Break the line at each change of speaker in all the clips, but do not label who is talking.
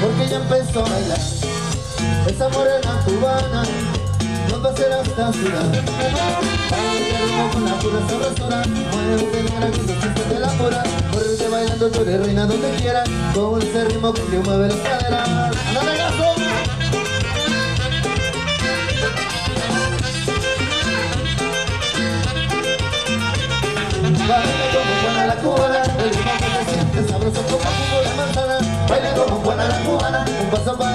porque ya empezó a bailar. Esa morena cubana no va a ser hasta. Baila ritmo con la pura sabrosura, mueve negra que se siente de la pura. Correte bailando, tú eres reina donde quieras, con ese ritmo que te mueve las caderas. ¡Ándale, gato! Baila como Juana la cubana, el ritmo que se siente sabroso como jugo de manzana. Baila como Juana la cubana, un paso para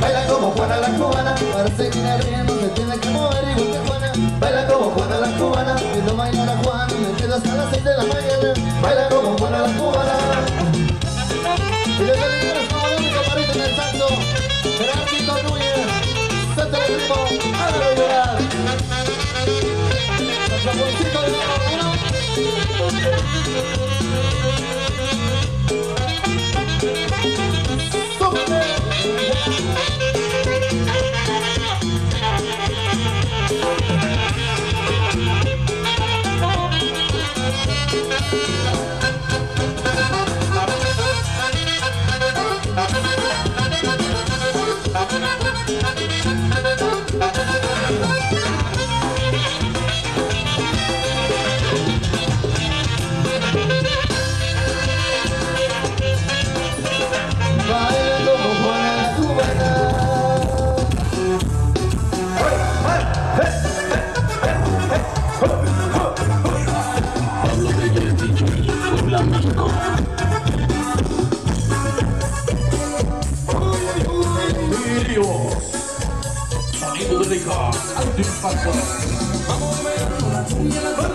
Baila como Juana la cubana, para seguir riendo se tiene que mover igual que Juana. Baila como Juana la cubana, y no baila la Juana, me quedo hasta las 6 de la mañana. Baila como Juana la cubana. Y desde el el único parito en el salto, Gerardito Núñez, suelta el ritmo, hágalo llorar. Saboncito de oro, uno.
Flamenco.
Sonido de rica, alto impacto. Vamos a ver